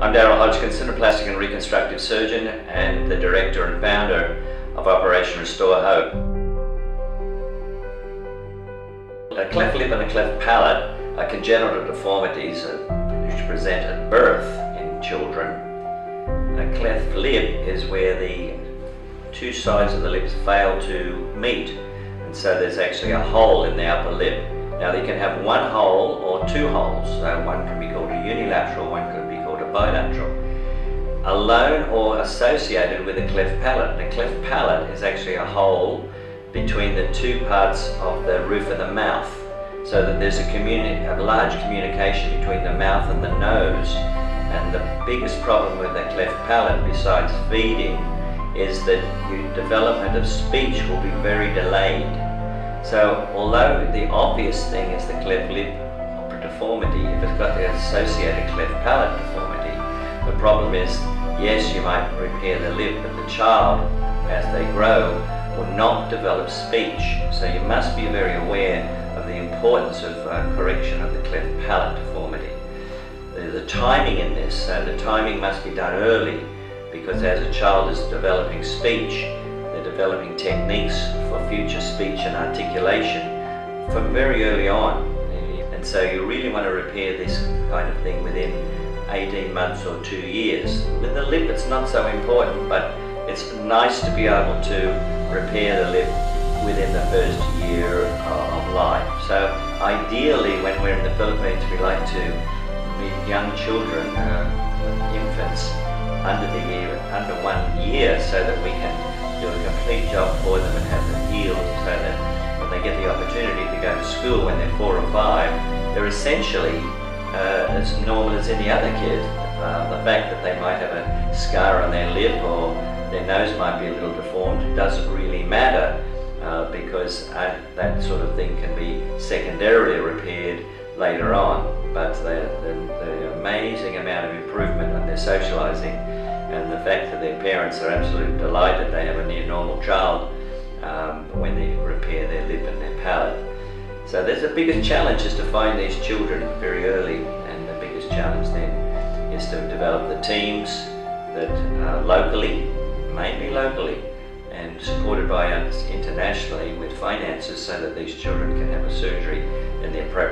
I'm Darryl Hodgkinson, a plastic and reconstructive surgeon and the director and founder of Operation Restore Hope. A cleft lip and a cleft palate are congenital deformities which present at birth in children. A cleft lip is where the two sides of the lips fail to meet and so there's actually a hole in the upper lip. Now you can have one hole or two holes, so one can be called a unilateral, one can be bilateral. Alone or associated with a cleft palate. The cleft palate is actually a hole between the two parts of the roof of the mouth so that there's a, a large communication between the mouth and the nose and the biggest problem with the cleft palate besides feeding is that your development of speech will be very delayed. So although the obvious thing is the cleft lip deformity, if it's got the associated cleft palate deformity, the problem is, yes, you might repair the lip, but the child, as they grow, will not develop speech. So you must be very aware of the importance of uh, correction of the cleft palate deformity. There's a timing in this, so the timing must be done early because as a child is developing speech, they're developing techniques for future speech and articulation from very early on. And so you really want to repair this kind of thing within 18 months or two years. With the lip, it's not so important, but it's nice to be able to repair the lip within the first year of life. So ideally, when we're in the Philippines, we like to meet young children, uh, infants, under the year, under one year, so that we can do a complete job for them and have them healed, so that when they get the opportunity to go to school when they're four or five, they're essentially uh, as normal as any other kid. Uh, the fact that they might have a scar on their lip or their nose might be a little deformed doesn't really matter uh, because uh, that sort of thing can be secondarily repaired later on. But the, the, the amazing amount of improvement on their socializing and the fact that their parents are absolutely delighted they have a near normal child um, when they repair their lip and their palate. So there's the biggest challenge is to find these children very early and the biggest challenge then is to develop the teams that uh, locally, mainly locally, and supported by us internationally with finances so that these children can have a surgery in the appropriate.